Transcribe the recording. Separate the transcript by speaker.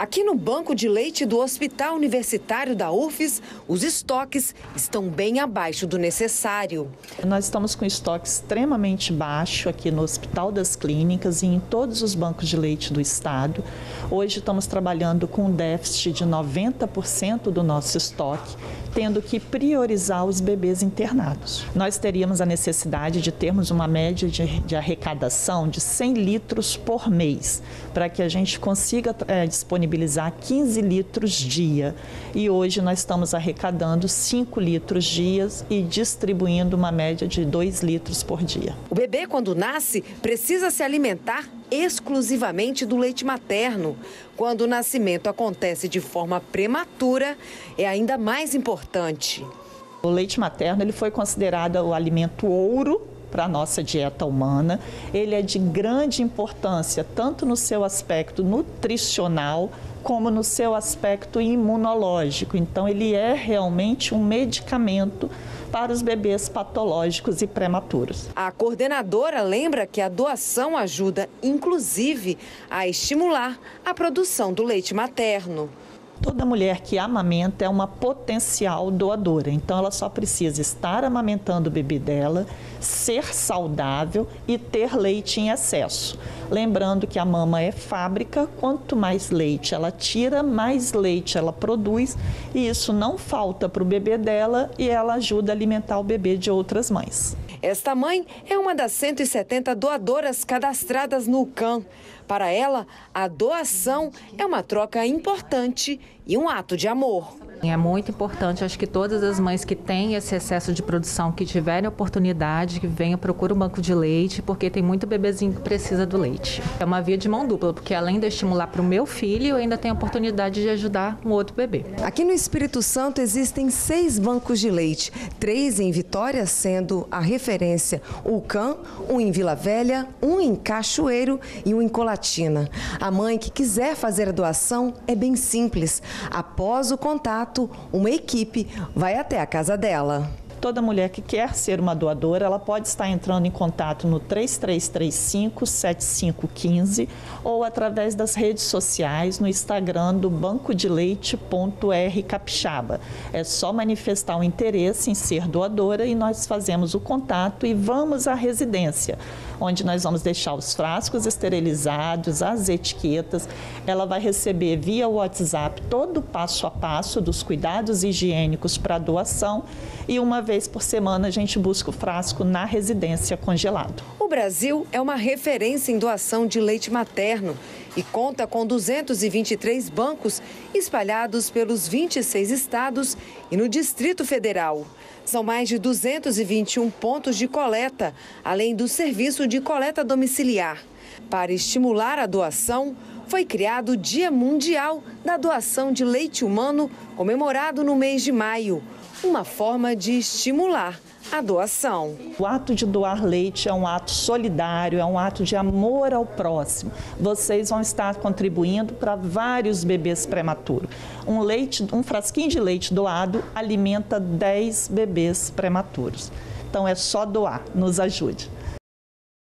Speaker 1: Aqui no banco de leite do Hospital Universitário da UFES, os estoques estão bem abaixo do necessário.
Speaker 2: Nós estamos com estoque extremamente baixo aqui no Hospital das Clínicas e em todos os bancos de leite do estado. Hoje estamos trabalhando com um déficit de 90% do nosso estoque, tendo que priorizar os bebês internados. Nós teríamos a necessidade de termos uma média de, de arrecadação de 100 litros por mês, para que a gente consiga é, disponibilizar 15 litros dia. E hoje nós estamos arrecadando 5 litros dias e distribuindo uma média de 2 litros por dia.
Speaker 1: O bebê, quando nasce, precisa se alimentar exclusivamente do leite materno. Quando o nascimento acontece de forma prematura, é ainda mais importante.
Speaker 2: O leite materno ele foi considerado o alimento ouro para a nossa dieta humana. Ele é de grande importância, tanto no seu aspecto nutricional, como no seu aspecto imunológico. Então, ele é realmente um medicamento para os bebês patológicos e prematuros.
Speaker 1: A coordenadora lembra que a doação ajuda, inclusive, a estimular a produção do leite materno.
Speaker 2: Toda mulher que amamenta é uma potencial doadora, então ela só precisa estar amamentando o bebê dela, ser saudável e ter leite em excesso. Lembrando que a mama é fábrica, quanto mais leite ela tira, mais leite ela produz, e isso não falta para o bebê dela e ela ajuda a alimentar o bebê de outras mães.
Speaker 1: Esta mãe é uma das 170 doadoras cadastradas no CAN. Para ela, a doação é uma troca importante e um ato de amor.
Speaker 3: É muito importante, acho que todas as mães que têm esse excesso de produção, que tiverem oportunidade, que venham, procurem um banco de leite, porque tem muito bebezinho que precisa do leite. É uma via de mão dupla, porque além de estimular para o meu filho, eu ainda tenho a oportunidade de ajudar um outro bebê.
Speaker 1: Aqui no Espírito Santo existem seis bancos de leite, três em Vitória, sendo a referência o CAN, um em Vila Velha, um em Cachoeiro e um em Colatina. A mãe que quiser fazer a doação é bem simples. Após o contato, uma equipe vai até a casa dela.
Speaker 2: Toda mulher que quer ser uma doadora, ela pode estar entrando em contato no 3335 7515 ou através das redes sociais no Instagram do banco de capixaba. É só manifestar o interesse em ser doadora e nós fazemos o contato e vamos à residência, onde nós vamos deixar os frascos esterilizados, as etiquetas. Ela vai receber via WhatsApp todo o passo a passo dos cuidados higiênicos para doação e uma vez por semana a gente busca o frasco na residência congelado.
Speaker 1: O Brasil é uma referência em doação de leite materno e conta com 223 bancos espalhados pelos 26 estados e no Distrito Federal. São mais de 221 pontos de coleta, além do serviço de coleta domiciliar. Para estimular a doação, foi criado o Dia Mundial da Doação de Leite Humano, comemorado no mês de maio uma forma de estimular a doação.
Speaker 2: O ato de doar leite é um ato solidário, é um ato de amor ao próximo. Vocês vão estar contribuindo para vários bebês prematuros. Um leite, um frasquinho de leite doado alimenta 10 bebês prematuros. Então é só doar, nos ajude.